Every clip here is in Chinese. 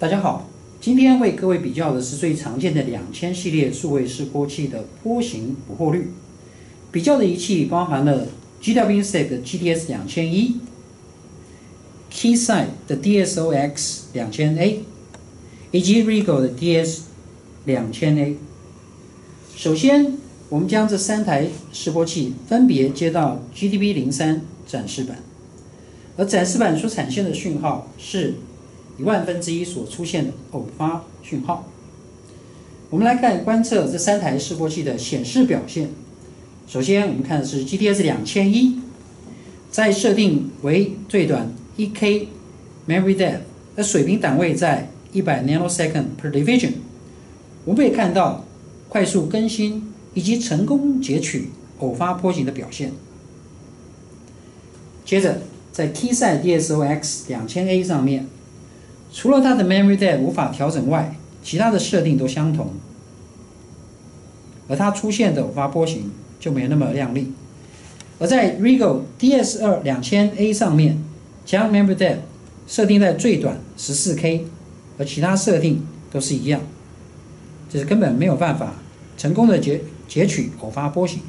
大家好，今天为各位比较的是最常见的两千系列数位示波器的波形捕获率。比较的仪器包含了 GWINSTACK 的 GTS 两千一、Keysight 的 DSOX 两千 A，以及 Regal 的 DS 两千 A。首先，我们将这三台示波器分别接到 GDB 零三展示板，而展示板所产生的讯号是。一万分之一所出现的偶发讯号。我们来看观测这三台示波器的显示表现。首先，我们看的是 GTS 两千一，在设定为最短一 K memory depth，而水平档位在一百 nanosecond per division。我们可以看到快速更新以及成功截取偶发波形的表现。接着，在 Keysight DSOX 两千 A 上面。除了它的 memory dead 无法调整外，其他的设定都相同，而它出现的偶发波形就没那么亮丽。而在 Regal DS 二两千 A 上面，将 memory dead 设定在最短十四 K，而其他设定都是一样，这是根本没有办法成功的截截取偶发波形。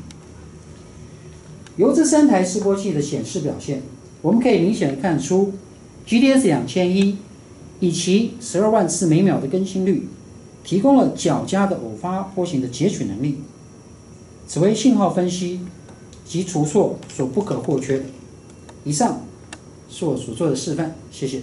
由这三台示波器的显示表现，我们可以明显的看出 GDS 两千一。以其十二万次每秒的更新率，提供了较佳的偶发波形的截取能力。此为信号分析及除错所不可或缺的。以上是我所做的示范，谢谢。